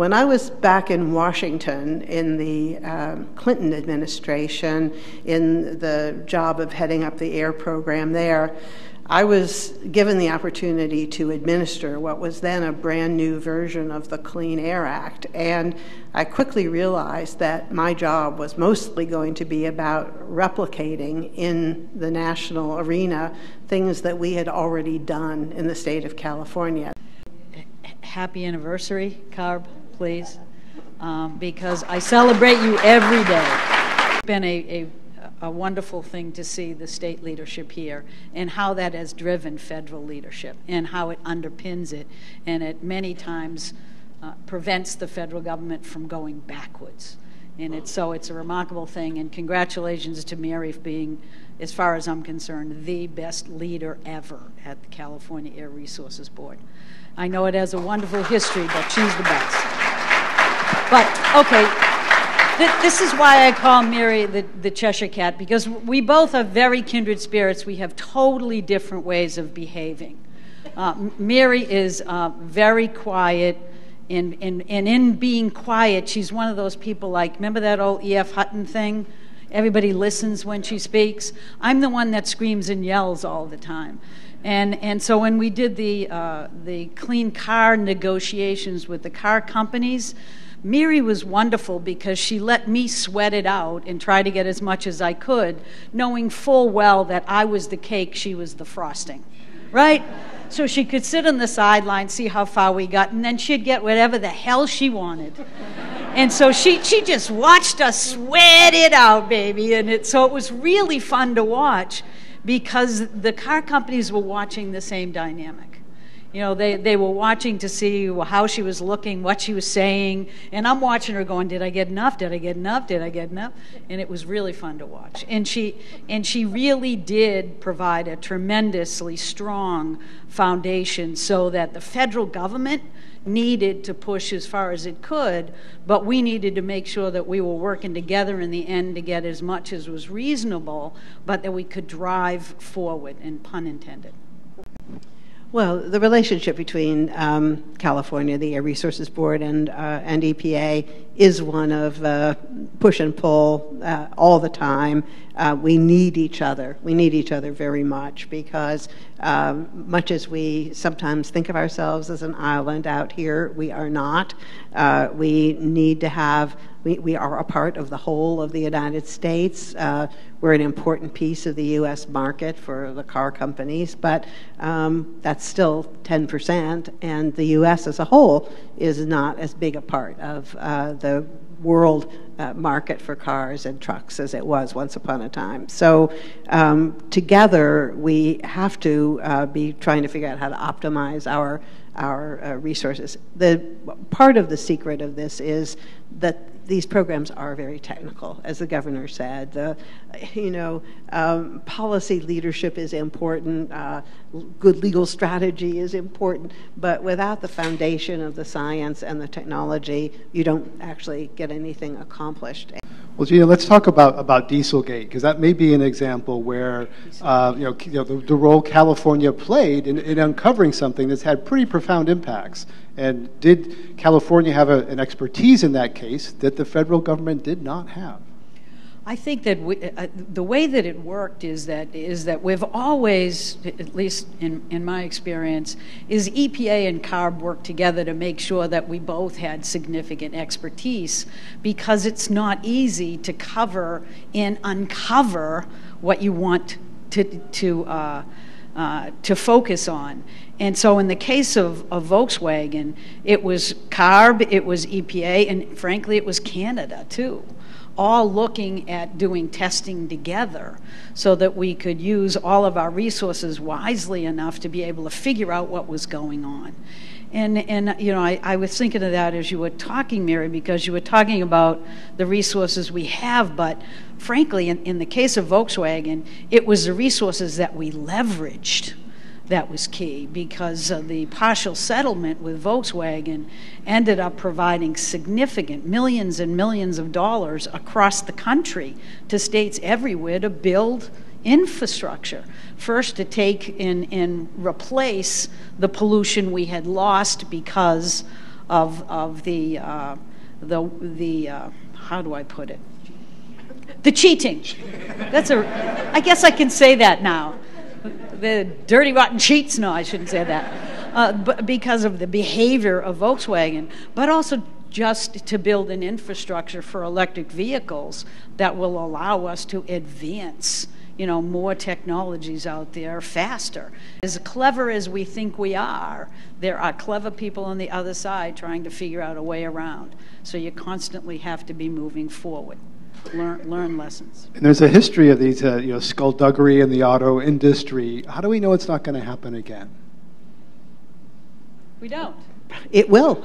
When I was back in Washington in the um, Clinton administration, in the job of heading up the air program there, I was given the opportunity to administer what was then a brand new version of the Clean Air Act. And I quickly realized that my job was mostly going to be about replicating in the national arena things that we had already done in the state of California. Happy anniversary, CARB, please, um, because I celebrate you every day. It's been a, a a wonderful thing to see the state leadership here and how that has driven federal leadership and how it underpins it and it many times uh, prevents the federal government from going backwards. And it's, so it's a remarkable thing. And congratulations to Mary for being, as far as I'm concerned, the best leader ever at the California Air Resources Board. I know it has a wonderful history, but she's the best. But, okay, this is why I call Mary the, the Cheshire Cat, because we both are very kindred spirits. We have totally different ways of behaving. Uh, Mary is uh, very quiet, and, and, and in being quiet, she's one of those people like, remember that old E.F. Hutton thing? Everybody listens when she speaks. I'm the one that screams and yells all the time. And, and so when we did the, uh, the clean car negotiations with the car companies, Mary was wonderful because she let me sweat it out and try to get as much as I could, knowing full well that I was the cake, she was the frosting, right? So she could sit on the sideline, see how far we got, and then she'd get whatever the hell she wanted. And so she, she just watched us sweat it out, baby. And it, so it was really fun to watch because the car companies were watching the same dynamic. You know, they, they were watching to see how she was looking, what she was saying, and I'm watching her going, Did I get enough? Did I get enough? Did I get enough? And it was really fun to watch. And she, and she really did provide a tremendously strong foundation so that the federal government needed to push as far as it could, but we needed to make sure that we were working together in the end to get as much as was reasonable, but that we could drive forward, and pun intended. Well, the relationship between um, California, the Air Resources Board, and, uh, and EPA is one of uh, push and pull uh, all the time. Uh, we need each other. We need each other very much because, um, much as we sometimes think of ourselves as an island out here, we are not. Uh, we need to have we, we are a part of the whole of the United States. Uh, we're an important piece of the U.S. market for the car companies, but um, that's still 10%, and the U.S. as a whole is not as big a part of uh, the world uh, market for cars and trucks as it was once upon a time. So, um, together, we have to uh, be trying to figure out how to optimize our our uh, resources. The part of the secret of this is that these programs are very technical, as the governor said. The, you know, um, policy leadership is important. Uh, good legal strategy is important, but without the foundation of the science and the technology, you don't actually get anything accomplished. Well, Gina, let's talk about, about Dieselgate, because that may be an example where uh, you know, you know the, the, role California played in, in, uncovering something that's had pretty profound impacts. And did California have a, an expertise in that case that the federal government did not have? I think that we, uh, the way that it worked is that is that we've always, at least in, in my experience, is EPA and CARB work together to make sure that we both had significant expertise because it's not easy to cover and uncover what you want to to uh, uh, to focus on. And so, in the case of, of Volkswagen, it was CARB, it was EPA, and frankly, it was Canada too all looking at doing testing together so that we could use all of our resources wisely enough to be able to figure out what was going on. And, and you know, I, I was thinking of that as you were talking, Mary, because you were talking about the resources we have, but frankly, in, in the case of Volkswagen, it was the resources that we leveraged that was key because uh, the partial settlement with Volkswagen ended up providing significant millions and millions of dollars across the country to states everywhere to build infrastructure. First, to take and, and replace the pollution we had lost because of, of the, uh, the, the uh, how do I put it? The cheating. That's a, I guess I can say that now. The dirty, rotten cheats. No, I shouldn't say that. Uh, but because of the behavior of Volkswagen, but also just to build an infrastructure for electric vehicles that will allow us to advance you know more technologies out there faster as clever as we think we are there are clever people on the other side trying to figure out a way around so you constantly have to be moving forward learn, learn lessons. And there's a history of these uh, you know skullduggery in the auto industry. How do we know it's not going to happen again? We don't. It will.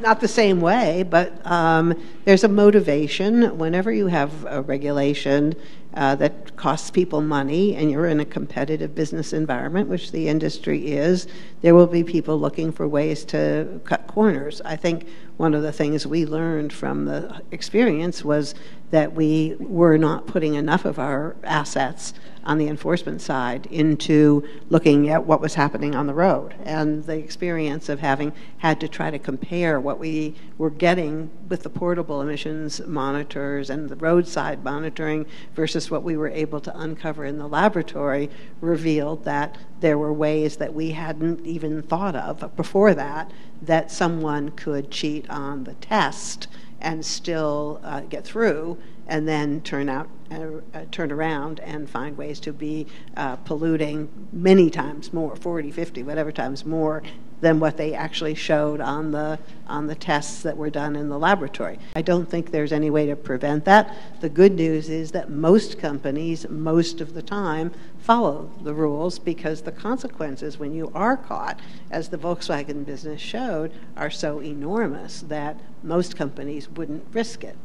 Not the same way, but um, there's a motivation. Whenever you have a regulation uh, that costs people money and you're in a competitive business environment, which the industry is, there will be people looking for ways to cut corners. I think one of the things we learned from the experience was that we were not putting enough of our assets on the enforcement side into looking at what was happening on the road and the experience of having had to try to compare what we were getting with the portable emissions monitors and the roadside monitoring versus what we were able to uncover in the laboratory revealed that there were ways that we hadn't even thought of before that that someone could cheat on the test and still uh, get through and then turn out uh, uh, turn around and find ways to be uh, polluting many times more 40 50 whatever times more than what they actually showed on the on the tests that were done in the laboratory. I don't think there's any way to prevent that. The good news is that most companies most of the time follow the rules because the consequences when you are caught as the Volkswagen business showed are so enormous that most companies wouldn't risk it.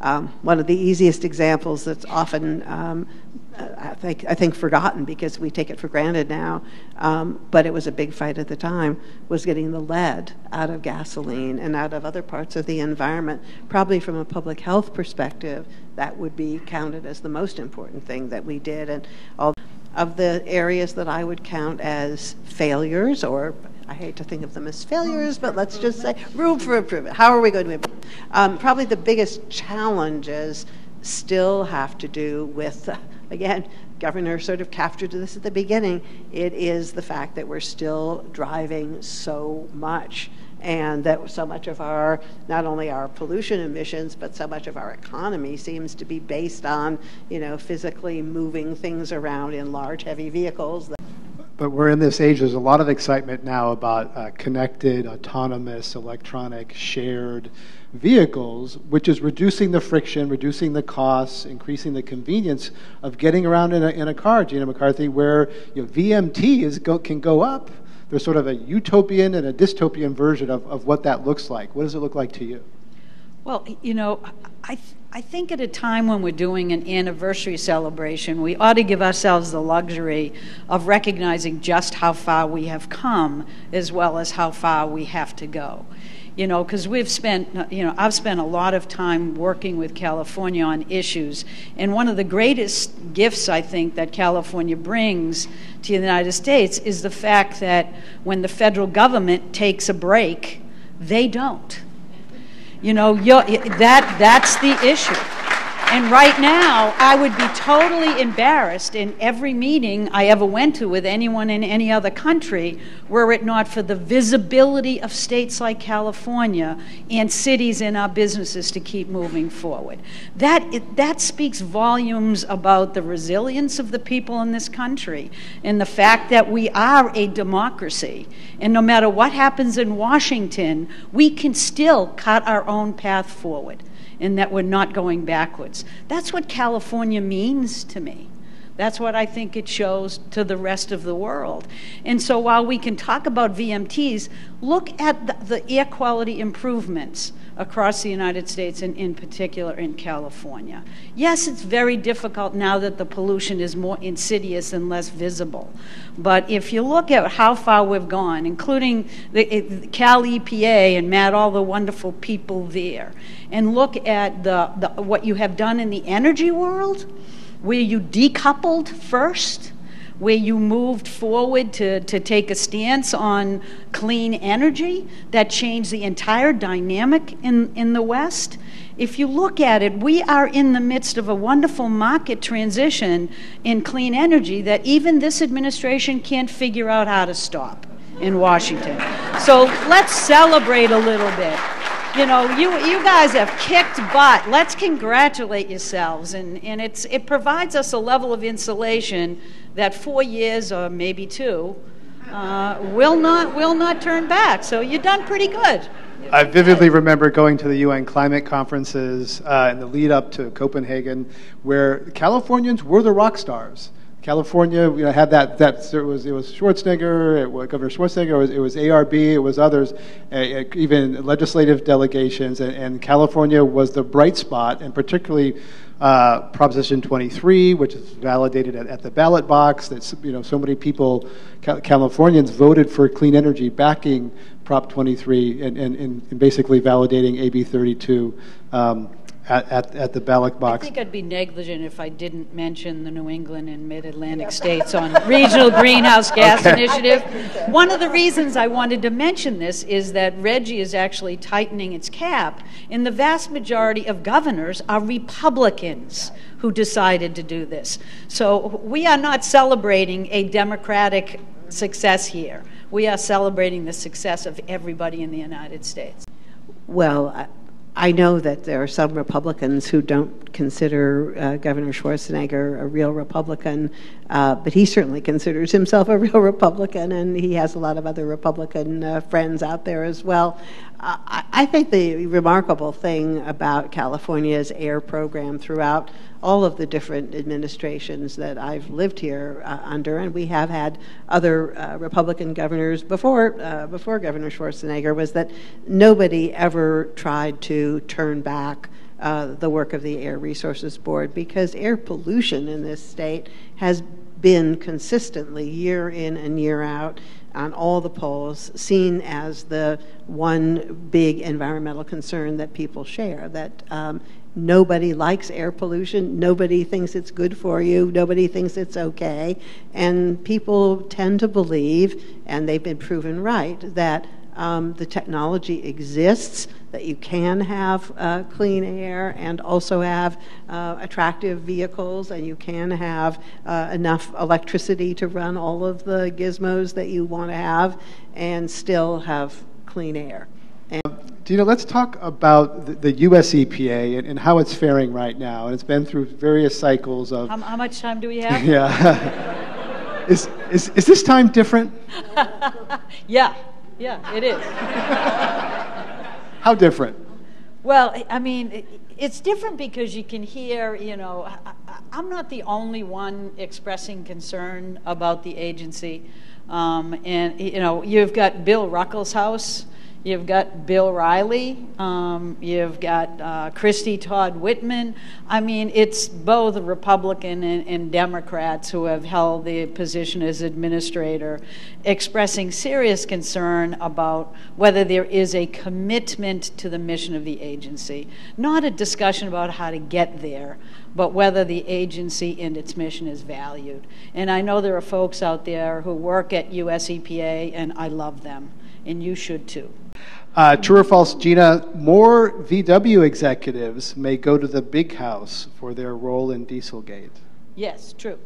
Um, one of the easiest examples that's often um, I think, I think forgotten because we take it for granted now, um, but it was a big fight at the time, was getting the lead out of gasoline and out of other parts of the environment. Probably from a public health perspective, that would be counted as the most important thing that we did. And all of the areas that I would count as failures, or I hate to think of them as failures, but let's just say room for improvement. How are we going to improve? Um, probably the biggest challenges still have to do with again, Governor sort of captured this at the beginning. It is the fact that we're still driving so much and that so much of our not only our pollution emissions but so much of our economy seems to be based on you know physically moving things around in large heavy vehicles but we're in this age there's a lot of excitement now about uh, connected autonomous electronic shared vehicles, which is reducing the friction, reducing the costs, increasing the convenience of getting around in a, in a car, Gina McCarthy, where you know, VMT is go, can go up. There's sort of a utopian and a dystopian version of, of what that looks like. What does it look like to you? Well, you know, I, th- I think at a time when we're doing an anniversary celebration, we ought to give ourselves the luxury of recognizing just how far we have come as well as how far we have to go you know, because we've spent, you know, I've spent a lot of time working with California on issues. And one of the greatest gifts I think that California brings to the United States is the fact that when the federal government takes a break, they don't. You know, that, that's the issue. And right now, I would be totally embarrassed in every meeting I ever went to with anyone in any other country were it not for the visibility of states like California and cities in our businesses to keep moving forward. That, it, that speaks volumes about the resilience of the people in this country and the fact that we are a democracy. And no matter what happens in Washington, we can still cut our own path forward and that we're not going backwards. That's what California means to me. That's what I think it shows to the rest of the world. And so while we can talk about VMTs, look at the, the air quality improvements across the United States and in particular in California. Yes, it's very difficult now that the pollution is more insidious and less visible. But if you look at how far we've gone, including the eh, Cal EPA and Matt, all the wonderful people there, and look at the, the, what you have done in the energy world, where you decoupled first, where you moved forward to, to take a stance on clean energy that changed the entire dynamic in, in the West. If you look at it, we are in the midst of a wonderful market transition in clean energy that even this administration can't figure out how to stop in Washington. So let's celebrate a little bit you know, you, you guys have kicked butt. Let's congratulate yourselves. And, and it's, it provides us a level of insulation that four years or maybe two uh, will, not, will not turn back. So you've done pretty good. I vividly remember going to the UN climate conferences uh, in the lead up to Copenhagen, where Californians were the rock stars. California, you know, had that. That it was it was Schwarzenegger, it was Governor Schwarzenegger, it was, it was ARB, it was others, uh, even legislative delegations, and, and, California was the bright spot, and particularly uh, Proposition 23, which is validated at, at, the ballot box. That you know, so many people, Californians, voted for clean energy, backing Prop 23, and, and, and basically validating AB 32. Um, at, at, at the ballot box. I think I'd be negligent if I didn't mention the New England and Mid Atlantic states on regional greenhouse gas okay. initiative. One of the reasons I wanted to mention this is that RGGI is actually tightening its cap, and the vast majority of governors are Republicans who decided to do this. So we are not celebrating a Democratic success here. We are celebrating the success of everybody in the United States. Well, I know that there are some Republicans who don't consider uh, Governor Schwarzenegger a real Republican, uh, but he certainly considers himself a real Republican, and he has a lot of other Republican uh, friends out there as well. I, think the remarkable thing about California's AIR program throughout all of the different administrations that I've lived here uh, under, and we have had other uh, Republican governors before uh, before Governor Schwarzenegger, was that nobody ever tried to turn back. Uh, the work of the Air Resources Board because air pollution in this state has been consistently year in and year out on all the polls seen as the one big environmental concern that people share that um, nobody likes air pollution nobody thinks it's good for you nobody thinks it's okay. And people tend to believe and they've been proven right that um, the technology exists, that you can have uh, clean air and also have uh, attractive vehicles, and you can have uh, enough electricity to run all of the gizmos that you want to have and still have clean air. And Gina, let's talk about the, the US EPA and, and, how it's faring right now. And it's been through various cycles of. How, how much time do we have? yeah. is, is, is this time different? yeah. Yeah, it is. How different? Well, I mean, it's different because you can hear, you know, I'm not the only one expressing concern about the agency. Um, and, you know, you've got Bill Ruckelshaus You've got Bill Reilly. Um, you've got uh, Christie Todd Whitman. I mean, it's both Republican and, and, Democrats who have held the position as administrator, expressing serious concern about whether there is a commitment to the mission of the agency. Not a discussion about how to get there, but whether the agency and its mission is valued. And I know there are folks out there who work at US EPA, and I love them, and you should too. Uh, true or false, Gina, more VW executives may go to the big house for their role in Dieselgate. Yes, true.